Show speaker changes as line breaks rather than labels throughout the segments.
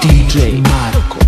DJ Marco.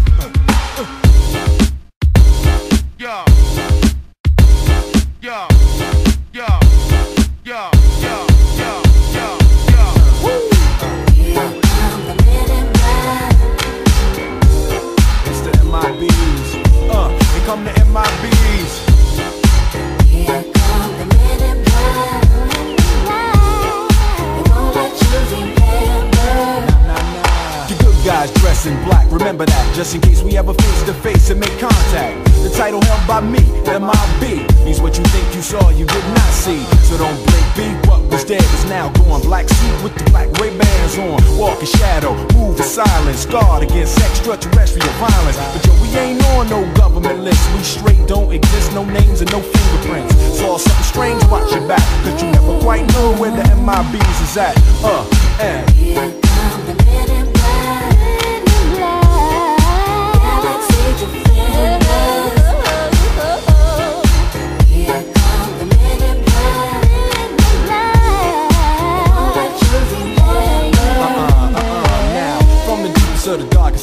Guys dress in black, remember that, just in case we ever face to face and make contact. The title held by me, MIB, means what you think you saw, you did not see. So don't blink, be what was dead is now gone. Black suit with the black Ray-Bans on, walk in shadow, move in silence, guard against extraterrestrial violence. But yo, we ain't on no government list, we straight don't exist, no names and no fingerprints. Saw something strange, watch your back, cause you never quite know where the MIBs is at. Uh, and.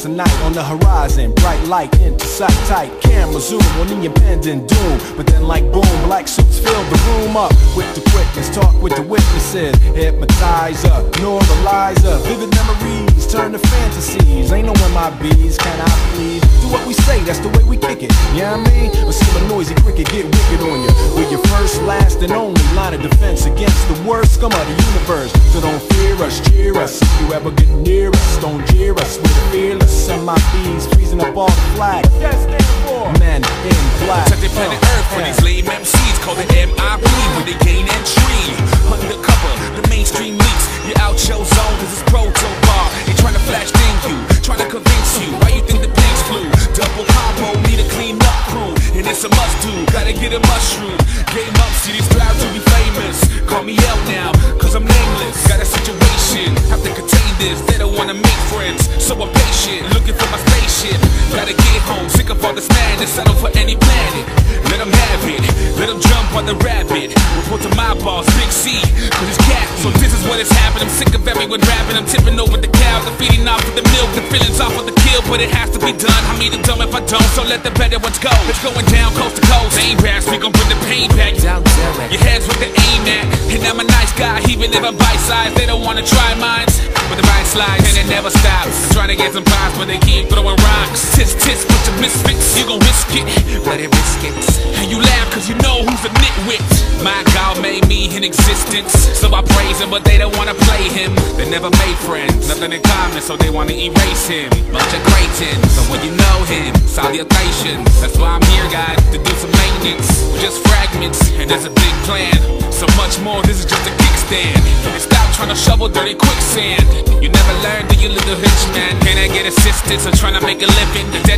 Of the night On the horizon, bright light into sight tight Camera zoom on the impending doom. But then like boom, black suits fill the room up With the quickness, talk with the witnesses. Hypnotizer, neuralyzer Vivid memories turn to fantasies. Ain't no MIBs, can I please? Do what we say, that's the way we kick it. Yeah, I mean? Or see a noisy cricket get wicked on you. We're your first, last, and only line of defense Against the worst scum of the universe. So don't fear us, cheer us. If you ever get near us, don't jeer us MIBs freezing up all the flag Men in black
Protect the planet Earth for these lame MCs called the MIB when they gain entry. Undercover, the mainstream leaks. You're out your Game up, see these to be famous. Call me out now, cause I'm nameless. Got a situation, have to contain this. They don't wanna make friends, so I'm patient. Looking for my spaceship, gotta get home. Sick of all this madness, settle for any planet. Let them have it, let them jump on the rabbit. Report to my boss, Big C, cause it's cat. So this is what is happening. I'm sick of everyone rapping. I'm tipping over the cows, I'm but it has to be done. I'm either dumb if I don't, so let the better ones go. It's going down coast to coast. Ain't raps, we gon' bring the pain back. Down Your head's with the aim at. And I'm a nice guy, even if I'm bite size. They don't wanna try mines. But the right slides, and it never stops. I'm trying to get some prize, but they keep throwing rocks. Tis, tis, with your misfits. You gon' risk it, let it risk it. And you laugh cause you know who's a nitwit. My God made me in existence. So I praise him, but they don't wanna play him. They never made friends, nothing in common, so they wanna erase him. Bunch of cratins, so when you know him, salutations. That's why I'm here, guys, to do some maintenance. We're Just fragments, and there's a big plan. So much more, this is just a kickstand. And stop trying to shovel dirty quicksand. You never learn, do you little hitch man? Can I get assistance? I'm trying to make a living.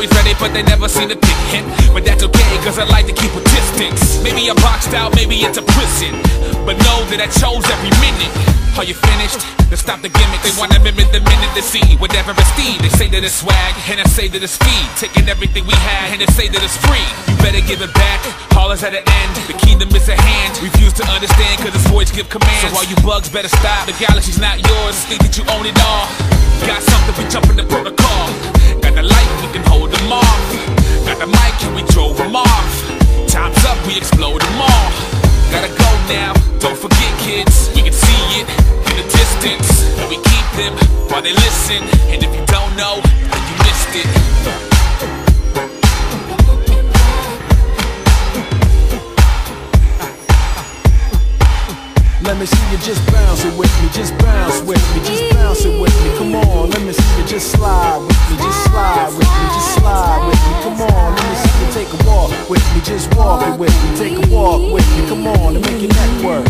Always ready, but they never seem to pick him. But that's okay, cause I like to keep a distance. Maybe I'm boxed out, maybe it's a prison. But know that I chose every minute. Are you finished? Then stop the gimmick. They wanna mimic the minute they see whatever it's Steve. They say that it's swag, and I say that it's speed. Taking everything we had, and they say that it's free. You better give it back. All is at an end. The kingdom is at hand. Refuse to understand, cause it's voice give commands. So all you bugs better stop. The galaxy's not yours. Think that you own it all. Got something, them while listen. And if you don't know, then you missed it.
Let me see you just bounce it with me, just bounce with me, just bounce it with me. Come on, let me see you just slide with me, just slide with me, just slide with me. Come on, let me see you take a walk with me, just walk it with me, take a walk with me. Come on, and make your neck work.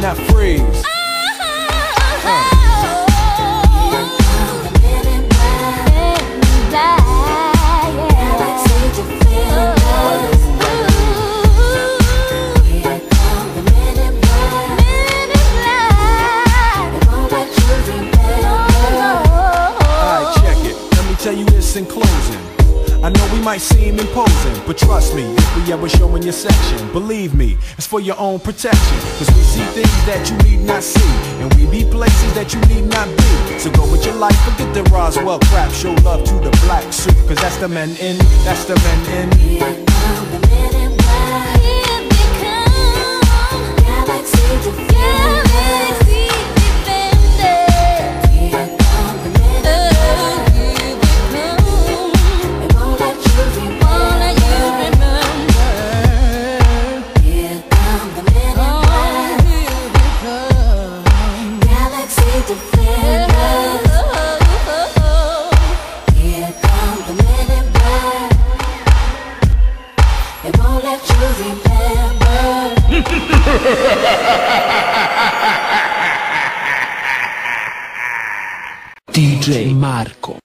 Now freeze. Uh-huh, uh-huh. Alright, might seem imposing. But trust me, if we ever show in your section, believe me, it's for your own protection. Cause we see things that you need not see, and we be places that you need not be. So go with your life, forget the Roswell crap. Show love to the black suit, cause that's the men in, that's the men in.
Here the men in black.
Here come.
Galaxy
They
won't you remember.
DJ Marko.